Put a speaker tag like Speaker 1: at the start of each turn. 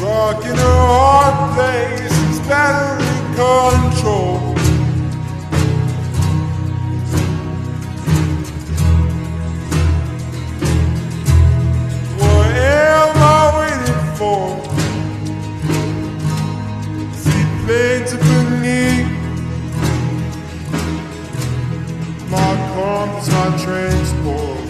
Speaker 1: Rocking a hard place is better. comes a transport.